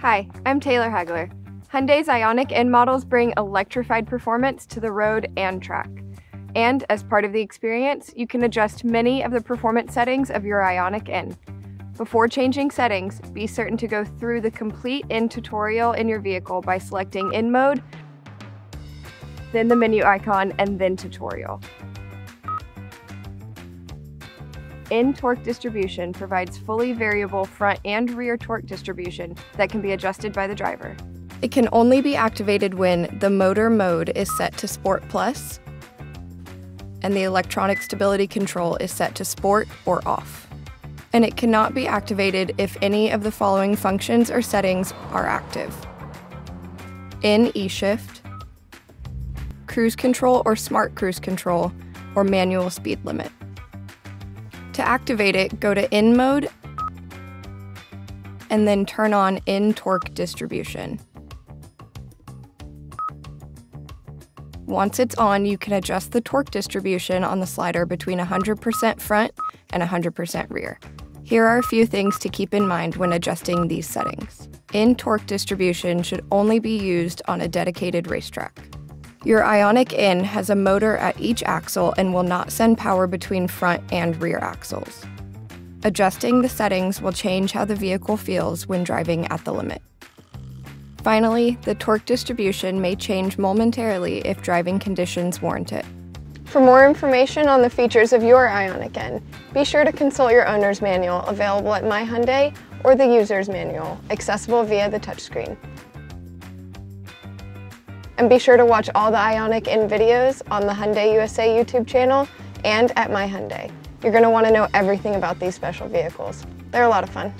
Hi, I'm Taylor Hagler. Hyundai's IONIQ N models bring electrified performance to the road and track. And as part of the experience, you can adjust many of the performance settings of your IONIQ N. Before changing settings, be certain to go through the complete N tutorial in your vehicle by selecting N mode, then the menu icon, and then tutorial. N torque distribution provides fully variable front and rear torque distribution that can be adjusted by the driver. It can only be activated when the motor mode is set to Sport Plus and the electronic stability control is set to Sport or off. And it cannot be activated if any of the following functions or settings are active. N E-Shift, cruise control or smart cruise control, or manual speed limit. To activate it, go to N mode and then turn on N torque distribution. Once it's on, you can adjust the torque distribution on the slider between 100% front and 100% rear. Here are a few things to keep in mind when adjusting these settings. N torque distribution should only be used on a dedicated racetrack. Your IONIQ N has a motor at each axle and will not send power between front and rear axles. Adjusting the settings will change how the vehicle feels when driving at the limit. Finally, the torque distribution may change momentarily if driving conditions warrant it. For more information on the features of your IONIQ N, be sure to consult your owner's manual available at My Hyundai or the user's manual, accessible via the touchscreen. And be sure to watch all the IONIQ N videos on the Hyundai USA YouTube channel and at My Hyundai. You're going to want to know everything about these special vehicles. They're a lot of fun.